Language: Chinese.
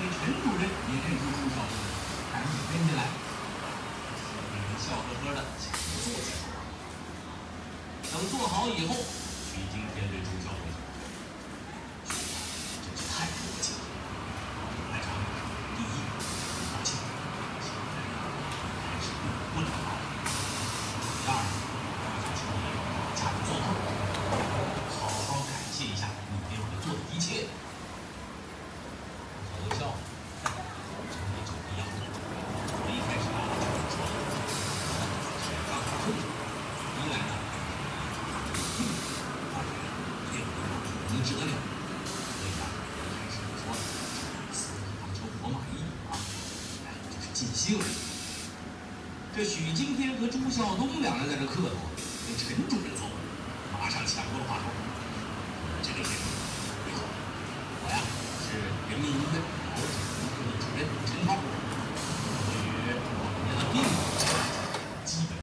这陈主任也认出朱孝东，赶紧跟进来。两人笑呵呵的请他坐下。等坐好以后，徐经天对朱孝东说：“真是太客气了，排长，第一，抱歉，现在还是不能好。第二，请你家里做客，好好感谢一下你给我们做的一切。”小东笑了，跟你走一样。我一开始啊，就说了，是刚好顺着，一来呢。能折了，所以啊，还是不错的，死里逃生活马医啊，哎，就是尽兴了。这许经天和朱孝东两人在这客套，跟陈主任说